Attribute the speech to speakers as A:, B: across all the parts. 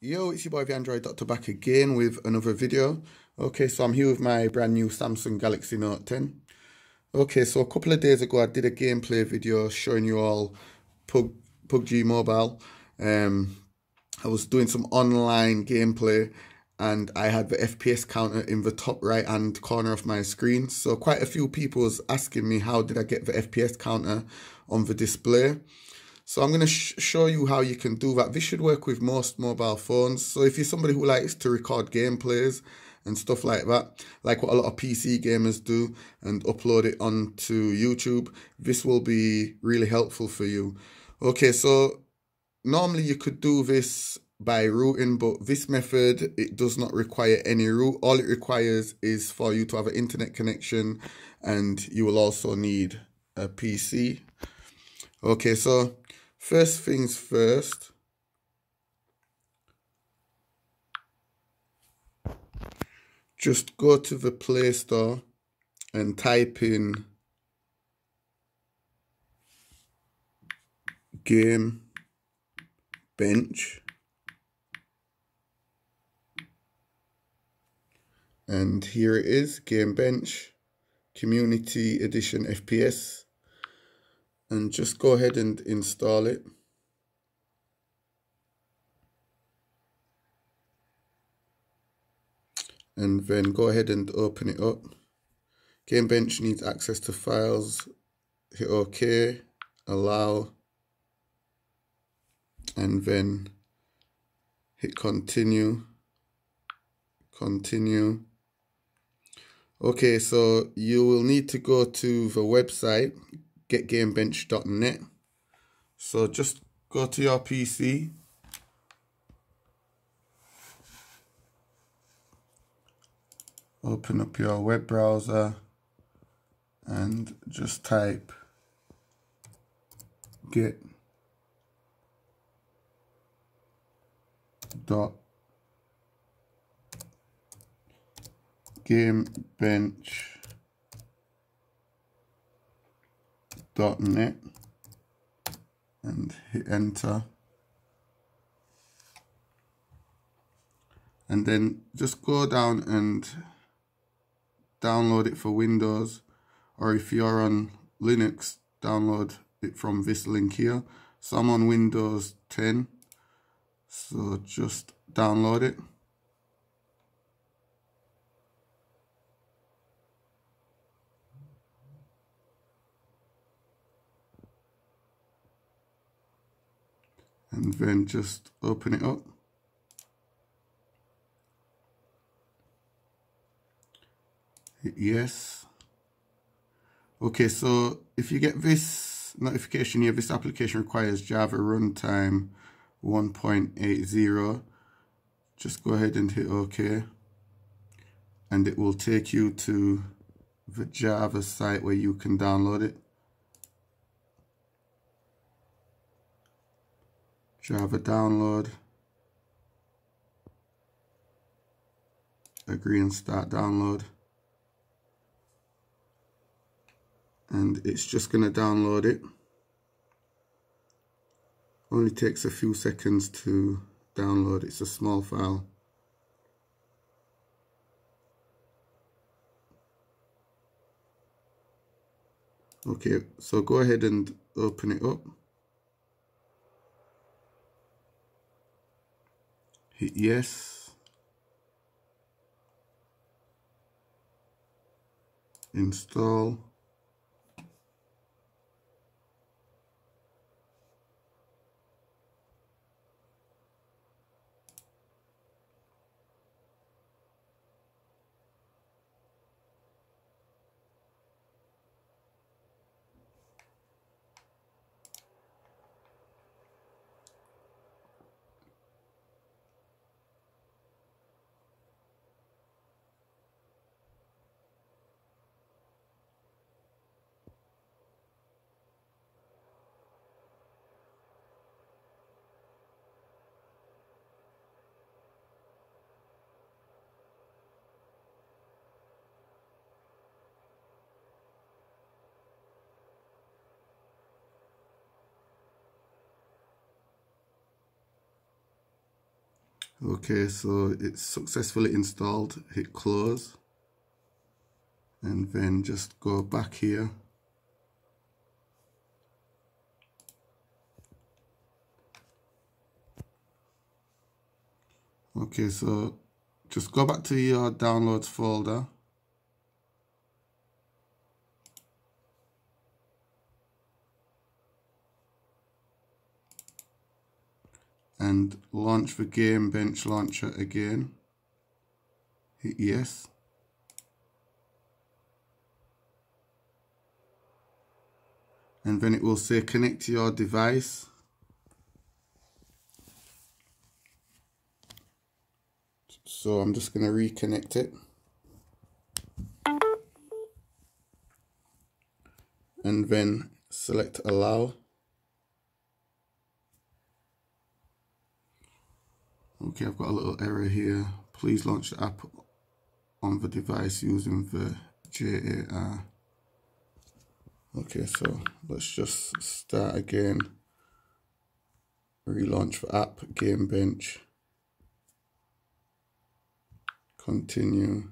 A: Yo, it's your boy the Android Doctor back again with another video. Okay, so I'm here with my brand new Samsung Galaxy Note 10. Okay, so a couple of days ago I did a gameplay video showing you all Pug, PUBG Mobile. Um, I was doing some online gameplay and I had the FPS counter in the top right hand corner of my screen. So quite a few people was asking me how did I get the FPS counter on the display. So I'm going to sh show you how you can do that. This should work with most mobile phones. So if you're somebody who likes to record gameplays and stuff like that, like what a lot of PC gamers do and upload it onto YouTube, this will be really helpful for you. Okay, so normally you could do this by rooting, but this method, it does not require any root. All it requires is for you to have an internet connection and you will also need a PC. Okay, so First things first. Just go to the Play Store and type in Game Bench. And here it is, Game Bench, Community Edition FPS and just go ahead and install it. And then go ahead and open it up. Game Bench needs access to files. Hit OK, allow, and then hit continue, continue. Okay, so you will need to go to the website getgamebench.net. So just go to your PC. Open up your web browser and just type get dot game bench net and hit enter. And then just go down and download it for Windows. Or if you're on Linux download it from this link here. So I'm on Windows 10 so just download it and then just open it up. Hit yes. Okay, so if you get this notification here, this application requires Java runtime 1.80. Just go ahead and hit OK. And it will take you to the Java site where you can download it. Java download. Agree and start download. And it's just going to download it. Only takes a few seconds to download. It's a small file. Okay, so go ahead and open it up. Hit yes. Install Okay, so it's successfully installed. Hit close. And then just go back here. Okay, so just go back to your downloads folder. And launch the game bench launcher again. Hit yes. And then it will say connect to your device. So I'm just going to reconnect it. And then select allow okay I've got a little error here. Please launch the app on the device using the JAR okay so let's just start again. Relaunch the app game bench. Continue.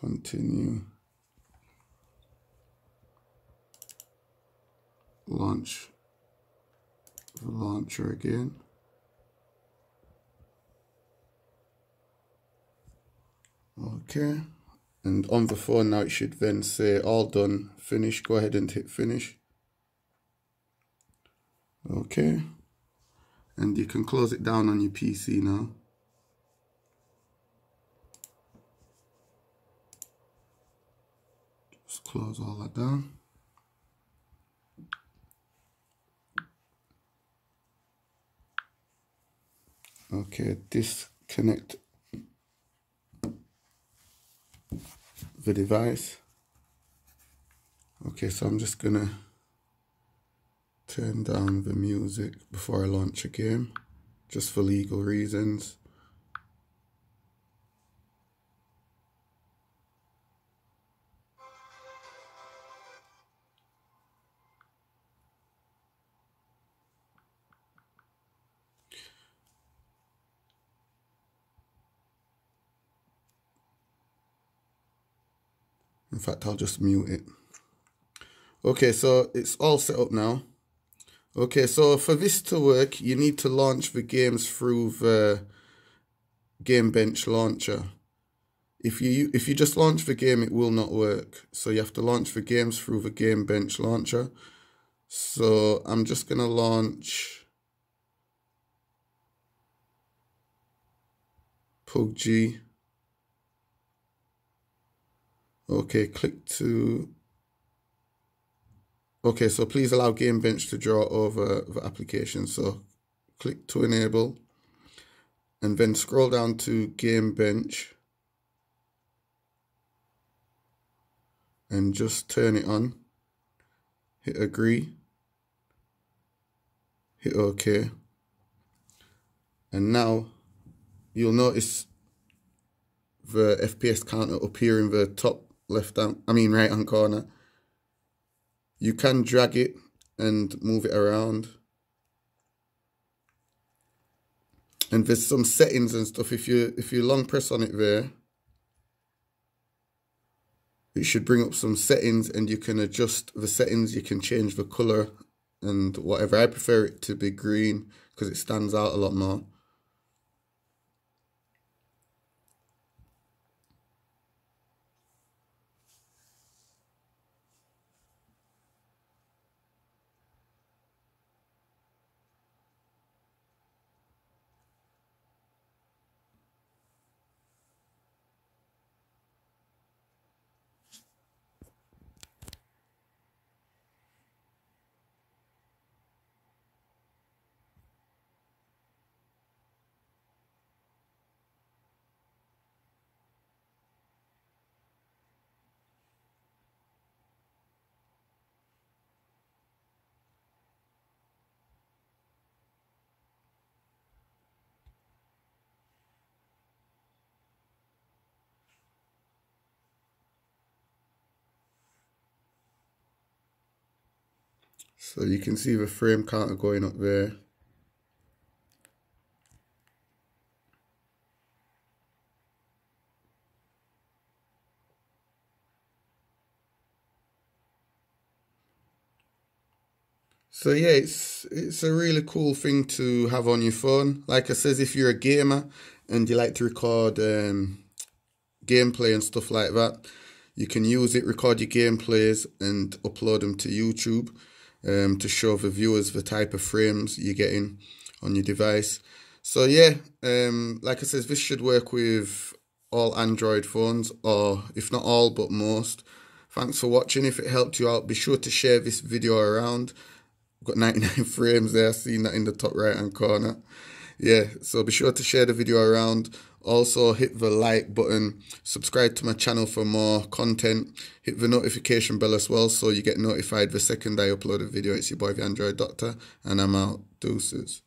A: Continue. Launch the launcher again okay. And on the phone now it should then say all done. Finish. Go ahead and hit finish. Okay. And you can close it down on your PC now. Just close all that down. Okay disconnect the device. Okay, so I'm just gonna turn down the music before I launch a game, just for legal reasons. In fact, I'll just mute it. Okay, so it's all set up now. Okay, so for this to work, you need to launch the games through the Game Bench launcher. If you if you just launch the game, it will not work. So you have to launch the games through the Game Bench launcher. So I'm just going to launch PUBG. Okay, click to... Okay, so please allow Game Bench to draw over the application. So click to enable and then scroll down to Game Bench and just turn it on. Hit agree. Hit OK. And now you'll notice the FPS counter up here in the top left hand, I mean right hand corner. You can drag it and move it around. And there's some settings and stuff. If you if you long press on it there, it should bring up some settings and you can adjust the settings. You can change the color and whatever. I prefer it to be green because it stands out a lot more. So you can see the frame counter going up there. So yeah, it's it's a really cool thing to have on your phone. Like I says, if you're a gamer and you like to record um, gameplay and stuff like that, you can use it, record your gameplays and upload them to YouTube um, to show the viewers the type of frames you're getting on your device. So yeah, um, like I said, this should work with all Android phones, or if not all, but most. Thanks for watching. If it helped you out, be sure to share this video around. I've got 99 frames there, seeing that in the top right hand corner. Yeah, so be sure to share the video around. Also, hit the like button, subscribe to my channel for more content, hit the notification bell as well so you get notified the second I upload a video. It's your boy, the Android Doctor, and I'm out. Deuces.